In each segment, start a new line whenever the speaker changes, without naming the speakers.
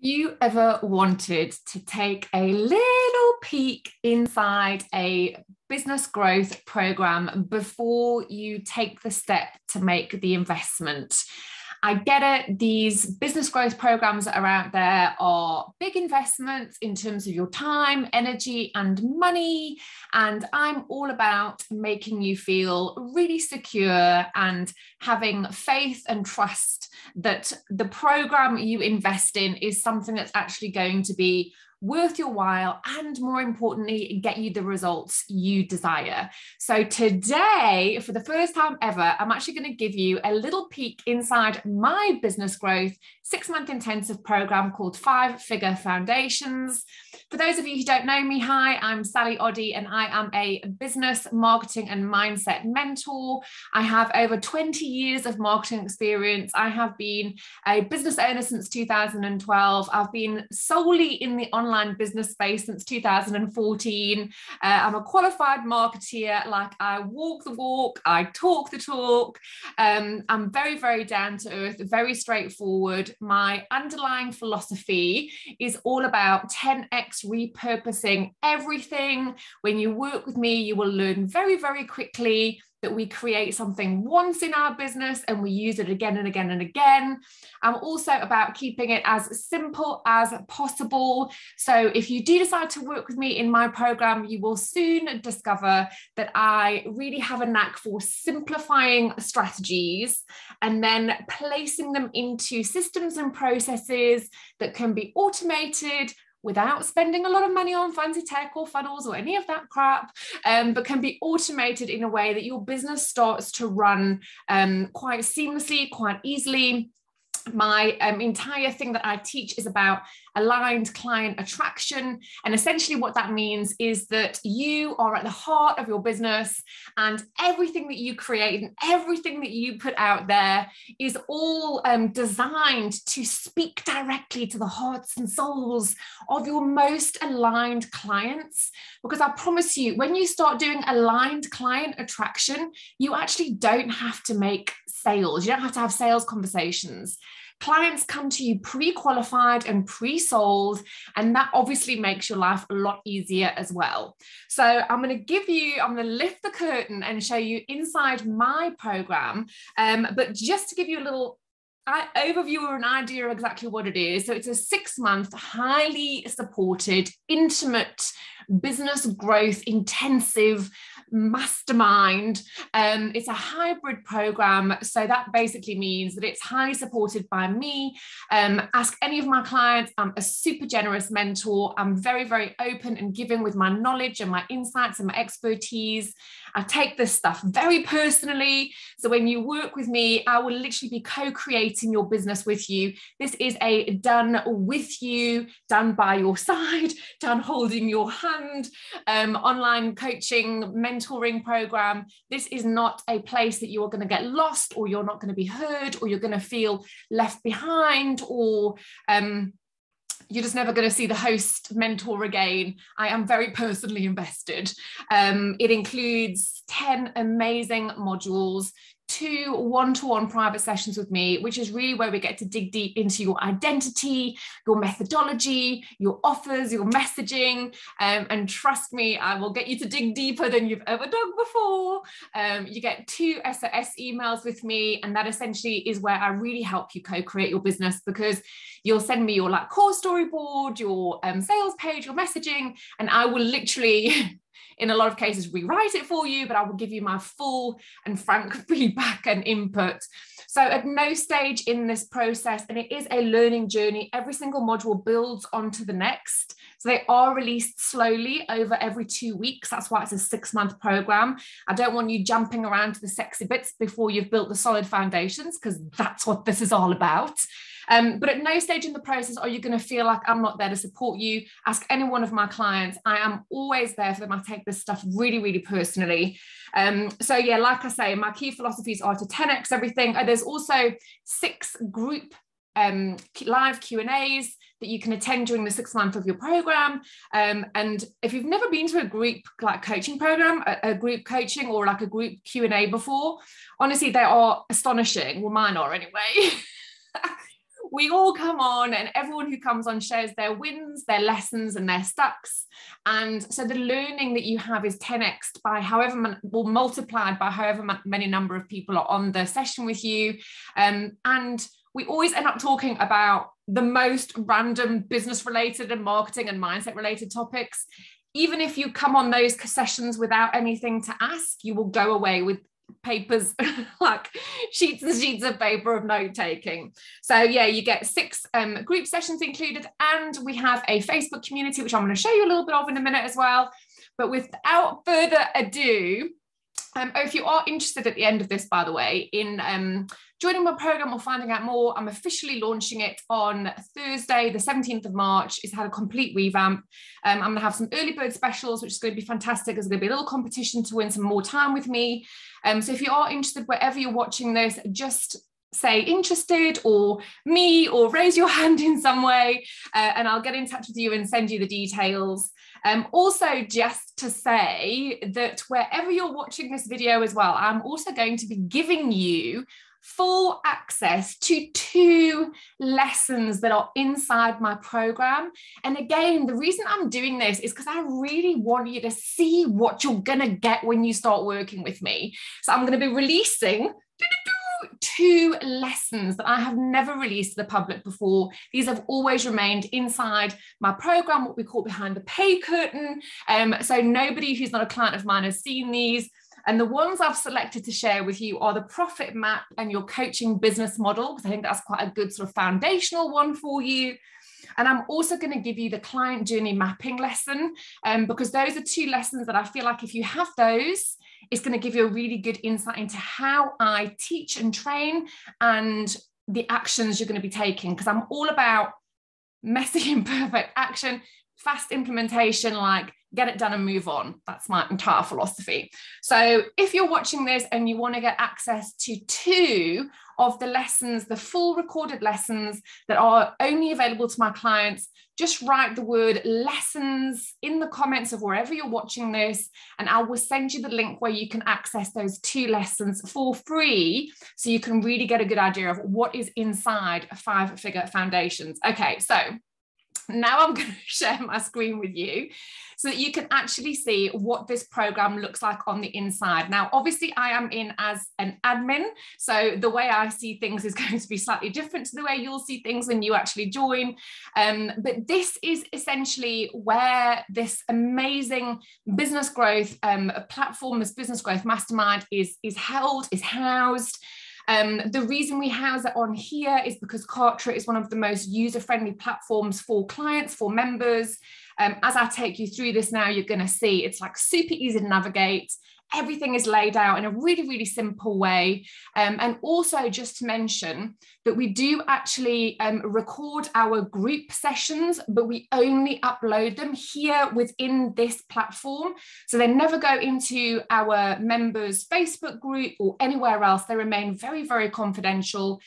you ever wanted to take a little peek inside a business growth program before you take the step to make the investment? I get it. These business growth programs that are out there are big investments in terms of your time, energy, and money. And I'm all about making you feel really secure and having faith and trust that the program you invest in is something that's actually going to be worth your while, and more importantly, get you the results you desire. So, today, for the first time ever, I'm actually going to give you a little peek inside my business growth six month intensive program called Five Figure Foundations. For those of you who don't know me, hi, I'm Sally Oddy, and I am a business marketing and mindset mentor. I have over 20 years of marketing experience. I have been a business owner since 2012. I've been solely in the online business space since 2014. Uh, I'm a qualified marketeer, like I walk the walk, I talk the talk. Um, I'm very, very down to earth, very straightforward my underlying philosophy is all about 10x repurposing everything. When you work with me, you will learn very, very quickly that we create something once in our business and we use it again and again and again. I'm also about keeping it as simple as possible. So if you do decide to work with me in my program, you will soon discover that I really have a knack for simplifying strategies and then placing them into systems and processes that can be automated without spending a lot of money on fancy tech or funnels or any of that crap, um, but can be automated in a way that your business starts to run um, quite seamlessly, quite easily. My um, entire thing that I teach is about aligned client attraction. And essentially, what that means is that you are at the heart of your business, and everything that you create and everything that you put out there is all um, designed to speak directly to the hearts and souls of your most aligned clients. Because I promise you, when you start doing aligned client attraction, you actually don't have to make sales, you don't have to have sales conversations clients come to you pre-qualified and pre-sold and that obviously makes your life a lot easier as well so i'm going to give you i'm going to lift the curtain and show you inside my program um, but just to give you a little overview or an idea of exactly what it is. So it's a six month, highly supported, intimate business growth intensive mastermind. Um, it's a hybrid program. So that basically means that it's highly supported by me. Um, ask any of my clients. I'm a super generous mentor. I'm very, very open and giving with my knowledge and my insights and my expertise. I take this stuff very personally. So when you work with me, I will literally be co creating your business with you. This is a done with you, done by your side, done holding your hand, um, online coaching, mentoring program. This is not a place that you are going to get lost or you're not going to be heard or you're going to feel left behind or um, you're just never going to see the host mentor again. I am very personally invested. Um, it includes 10 amazing modules two one-to-one private sessions with me which is really where we get to dig deep into your identity your methodology your offers your messaging. Um, and trust me i will get you to dig deeper than you've ever done before. Um, you get two sas emails with me and that essentially is where i really help you co-create your business because you'll send me your like core storyboard your um, sales page your messaging and i will literally in a lot of cases rewrite it for you, but I will give you my full and frank feedback and input. So at no stage in this process, and it is a learning journey, every single module builds onto the next. So they are released slowly over every two weeks. That's why it's a six month program. I don't want you jumping around to the sexy bits before you've built the solid foundations, because that's what this is all about. Um, but at no stage in the process are you going to feel like I'm not there to support you. Ask any one of my clients. I am always there for them. I take this stuff really, really personally. Um, so yeah, like I say, my key philosophies are to 10x everything. Uh, there's also six group um, live Q and A's that you can attend during the six month of your program. Um, and if you've never been to a group like coaching program, a, a group coaching or like a group Q and A before, honestly, they are astonishing. Well, mine are anyway. we all come on, and everyone who comes on shares their wins, their lessons, and their stucks. And so the learning that you have is 10x by however well multiplied by however many number of people are on the session with you. Um, and we always end up talking about the most random business related and marketing and mindset related topics even if you come on those sessions without anything to ask, you will go away with papers like sheets and sheets of paper of note taking. So yeah you get six um, group sessions included and we have a facebook community which i'm going to show you a little bit of in a minute as well. But without further ado um, oh, if you are interested at the end of this by the way in um, joining my program or finding out more, I'm officially launching it on Thursday, the 17th of March. It's had a complete revamp. Um, I'm going to have some early bird specials, which is going to be fantastic. There's going to be a little competition to win some more time with me. Um, so if you are interested, wherever you're watching this, just say interested or me or raise your hand in some way uh, and I'll get in touch with you and send you the details. Um, also, just to say that wherever you're watching this video as well, I'm also going to be giving you full access to two lessons that are inside my program. And again, the reason I'm doing this is because I really want you to see what you're going to get when you start working with me. So I'm going to be releasing two lessons that I have never released to the public before. These have always remained inside my program, what we call behind the pay curtain. Um, so nobody who's not a client of mine has seen these. And the ones I've selected to share with you are the profit map and your coaching business model, because I think that's quite a good sort of foundational one for you. And I'm also going to give you the client journey mapping lesson, um, because those are two lessons that I feel like if you have those, it's going to give you a really good insight into how I teach and train and the actions you're going to be taking. Because I'm all about messy and perfect action, fast implementation, like get it done and move on. That's my entire philosophy. So if you're watching this and you want to get access to two of the lessons, the full recorded lessons that are only available to my clients, just write the word lessons in the comments of wherever you're watching this, and I will send you the link where you can access those two lessons for free so you can really get a good idea of what is inside five figure foundations. Okay, so now I'm going to share my screen with you so that you can actually see what this program looks like on the inside. Now, obviously, I am in as an admin, so the way I see things is going to be slightly different to the way you'll see things when you actually join. Um, but this is essentially where this amazing business growth um, platform, this business growth mastermind is, is held, is housed. Um, the reason we house it on here is because Kartra is one of the most user-friendly platforms for clients, for members. Um, as I take you through this now, you're going to see it's like super easy to navigate everything is laid out in a really, really simple way. Um, and also, just to mention that we do actually um, record our group sessions, but we only upload them here within this platform. So they never go into our members' Facebook group or anywhere else. They remain very, very confidential.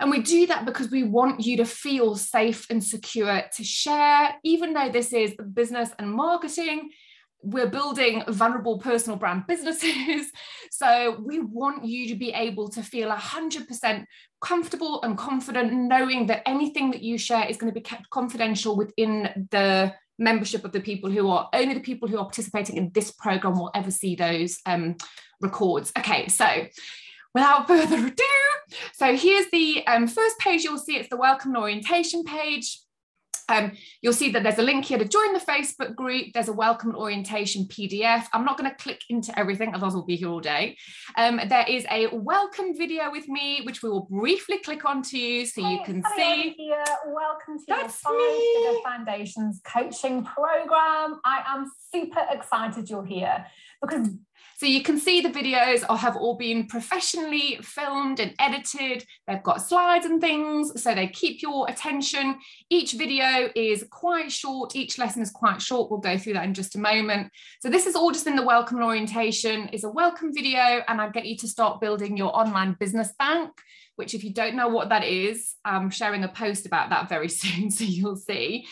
And we do that because we want you to feel safe and secure to share, even though this is business and marketing we're building vulnerable personal brand businesses. So we want you to be able to feel 100% comfortable and confident knowing that anything that you share is going to be kept confidential within the membership of the people who are only the people who are participating in this program will ever see those um, records. Okay, so without further ado, so here's the um, first page you'll see, it's the welcome and orientation page. Um, you'll see that there's a link here to join the Facebook group. There's a welcome orientation PDF. I'm not going to click into everything, otherwise we'll be here all day. Um, there is a welcome video with me, which we will briefly click onto so you can see.
Here. Welcome to That's the Five Figure Foundations coaching program. I am super excited you're here because
so you can see the videos have all been professionally filmed and edited. They've got slides and things, so they keep your attention. Each video is quite short. Each lesson is quite short. We'll go through that in just a moment. So this is all just in the welcome and orientation is a welcome video and I get you to start building your online business bank which if you don't know what that is, um, I'm sharing a post about that very soon, so you'll see.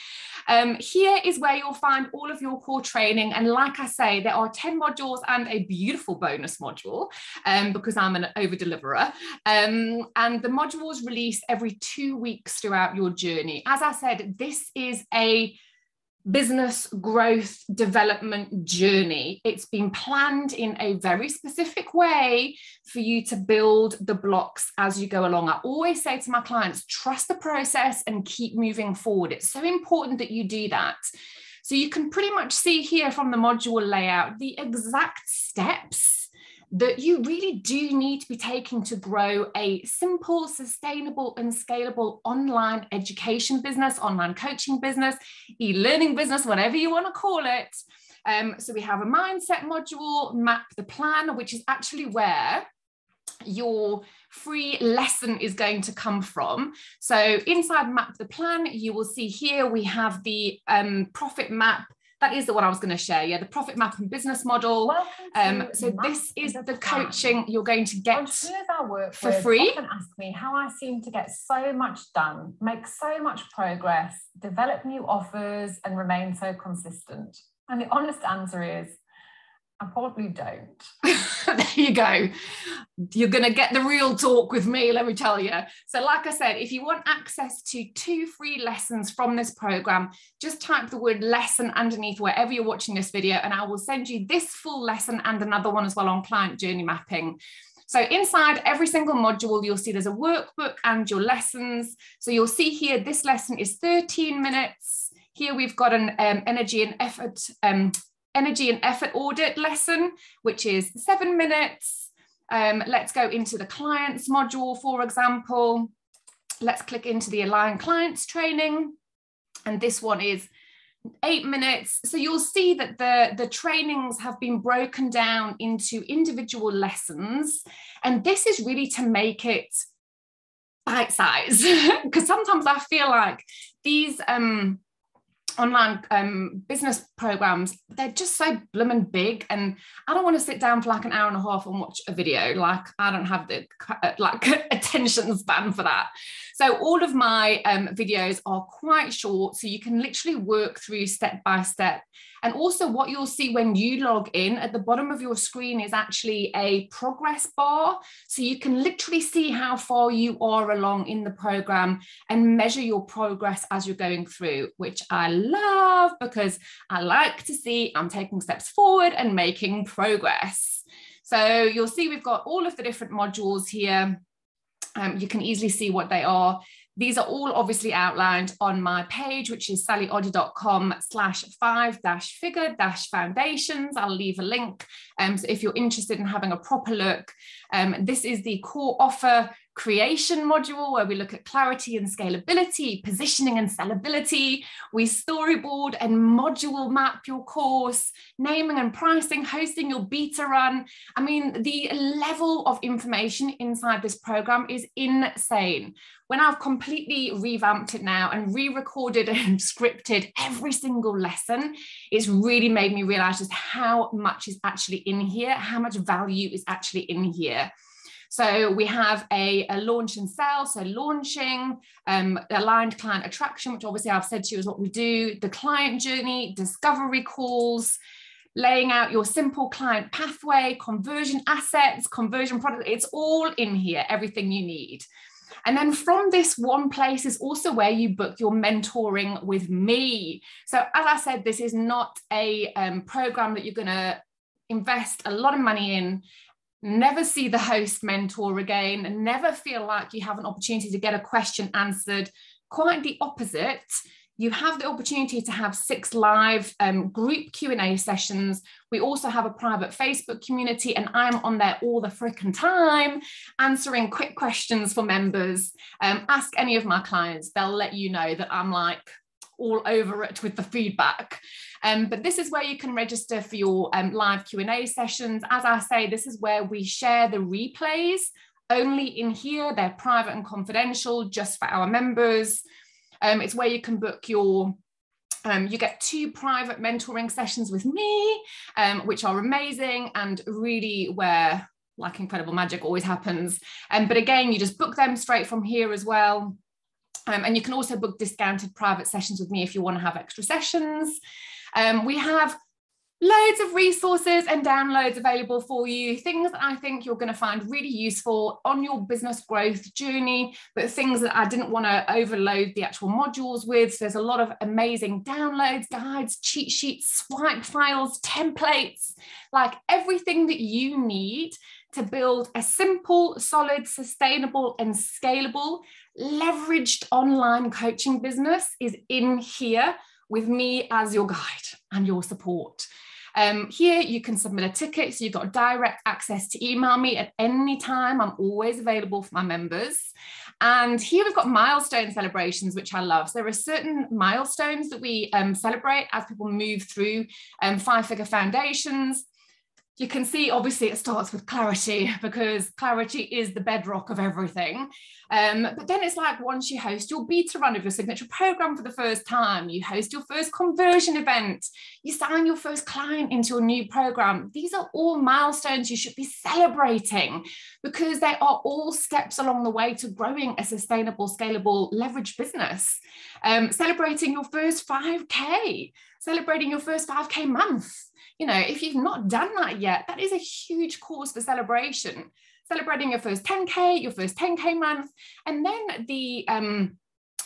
Um, here is where you'll find all of your core training. And like I say, there are 10 modules and a beautiful bonus module um, because I'm an over deliverer. Um, and the modules release every two weeks throughout your journey. As I said, this is a business growth development journey. It's been planned in a very specific way for you to build the blocks as you go along. I always say to my clients, trust the process and keep moving forward. It's so important that you do that. So you can pretty much see here from the module layout the exact steps that you really do need to be taking to grow a simple, sustainable, and scalable online education business, online coaching business, e learning business, whatever you want to call it. Um, so we have a mindset module, map the plan, which is actually where your free lesson is going to come from. So inside map the plan, you will see here we have the um, profit map that is the one I was going to share. Yeah, the profit map and business model. Um, so this is the, coaching you're going to get for free.
Often ask me how I seem to get so much done, make so much progress, develop new offers, and remain so consistent. And the honest answer is I probably don't.
there you go. You're going to get the real talk with me, let me tell you. So, like I said, if you want access to two free lessons from this program, just type the word lesson underneath wherever you're watching this video, and I will send you this full lesson and another one as well on client journey mapping. So inside every single module, you'll see there's a workbook and your lessons. So you'll see here, this lesson is 13 minutes. Here we've got an um, energy and effort um, energy and effort audit lesson, which is seven minutes. Um, let's go into the clients module, for example. Let's click into the Align Clients training. And this one is eight minutes. So you'll see that the, the trainings have been broken down into individual lessons. And this is really to make it bite size. Because sometimes I feel like these um, online um, business programs, they're just so blooming big. And I don't want to sit down for like an hour and a half and watch a video. Like I don't have the uh, like attention span for that. So all of my um, videos are quite short. So you can literally work through step by step. And also what you'll see when you log in at the bottom of your screen is actually a progress bar. So you can literally see how far you are along in the program and measure your progress as you're going through, which I love because I like to see I'm taking steps forward and making progress. So you'll see we've got all of the different modules here. Um, you can easily see what they are. These are all obviously outlined on my page, which is sallyoddy.com slash five dash figure dash foundations. I'll leave a link. Um, so if you're interested in having a proper look, um, this is the core offer creation module where we look at clarity and scalability, positioning and sellability. We storyboard and module map your course, naming and pricing, hosting your beta run. I mean, the level of information inside this program is insane. When I've completely revamped it now and re recorded and scripted every single lesson, it's really made me realize just how much is actually in here, how much value is actually in here. So we have a, a launch and sell, so launching, um, aligned client attraction, which obviously I've said to you is what we do, the client journey, discovery calls, laying out your simple client pathway, conversion assets, conversion product, it's all in here, everything you need. And then from this one place is also where you book your mentoring with me. So, as I said, this is not a um, program that you're going to invest a lot of money in never see the host mentor again. And never feel like you have an opportunity to get a question answered. Quite the opposite. You have the opportunity to have six live um, group q&a sessions. We also have a private facebook community and i'm on there all the freaking time answering quick questions for members. Um, ask any of my clients. They'll let you know that i'm like all over it with the feedback. Um, but this is where you can register for your um, live Q&A sessions. As I say, this is where we share the replays only in here. They're private and confidential just for our members. Um, it's where you can book your um, you get two private mentoring sessions with me, um, which are amazing and really where like incredible magic always happens. Um, but again, you just book them straight from here as well. Um, and you can also book discounted private sessions with me if you want to have extra sessions. Um, we have loads of resources and downloads available for you, things that I think you're going to find really useful on your business growth journey, but things that I didn't want to overload the actual modules with. So there's a lot of amazing downloads, guides, cheat sheets, swipe files, templates, like everything that you need to build a simple, solid, sustainable, and scalable, leveraged online coaching business is in here with me as your guide and your support. Um, here you can submit a ticket, so you've got direct access to email me at any time. I'm always available for my members. And here we've got milestone celebrations, which I love. So there are certain milestones that we um, celebrate as people move through um, five figure foundations you can see obviously it starts with clarity because clarity is the bedrock of everything. Um, but then it's like once you host your beta run of your signature program for the first time, you host your first conversion event, you sign your first client into your new program. These are all milestones you should be celebrating because they are all steps along the way to growing a sustainable, scalable, leverage business. Um, celebrating your first 5K, celebrating your first 5K month you know, if you've not done that yet, that is a huge cause for celebration. Celebrating your first 10K, your first 10K month. And then the um,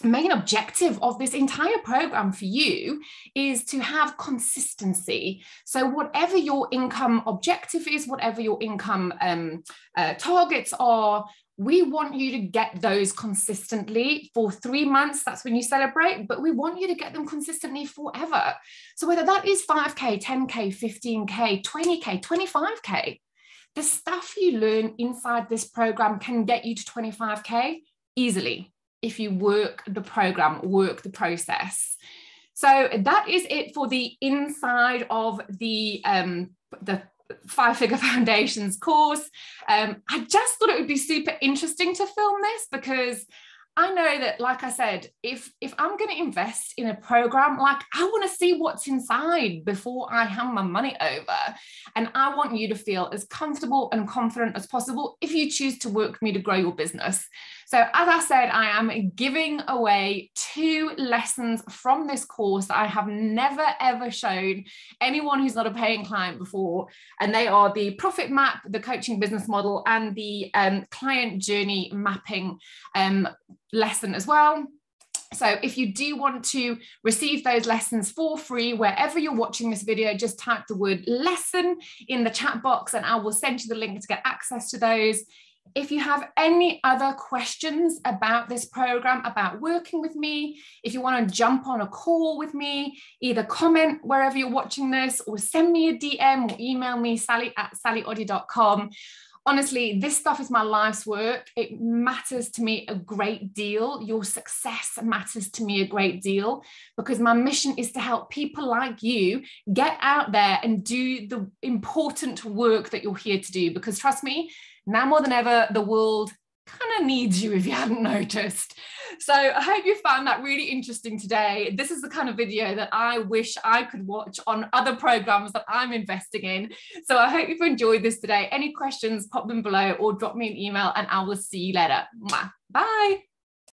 main objective of this entire program for you is to have consistency. So, whatever your income objective is, whatever your income um, uh, targets are, we want you to get those consistently for three months. That's when you celebrate, but we want you to get them consistently forever. So, whether that is 5K, 10K, 15K, 20K, 25K, the stuff you learn inside this program can get you to 25K easily if you work the program, work the process. So, that is it for the inside of the um, the five figure foundations course. Um, I just thought it would be super interesting to film this because I know that, like I said, if if I'm going to invest in a program, like I want to see what's inside before I hand my money over, and I want you to feel as comfortable and confident as possible if you choose to work with me to grow your business. So, as I said, I am giving away two lessons from this course that I have never ever shown anyone who's not a paying client before. And they are the profit map, the coaching business model, and the um, client journey mapping um, lesson as well. So if you do want to receive those lessons for free, wherever you're watching this video, just type the word lesson in the chat box and I will send you the link to get access to those. If you have any other questions about this program, about working with me, if you want to jump on a call with me, either comment wherever you're watching this or send me a DM or email me, sally at sallyoddy.com honestly, this stuff is my life's work. It matters to me a great deal. Your success matters to me a great deal because my mission is to help people like you get out there and do the important work that you're here to do. Because trust me, now more than ever, the world kind of needs you if you hadn't noticed. So I hope you found that really interesting today. This is the kind of video that I wish I could watch on other programs that I'm investing in. So I hope you've enjoyed this today. Any questions, pop them below or drop me an email and I will see you later. Bye.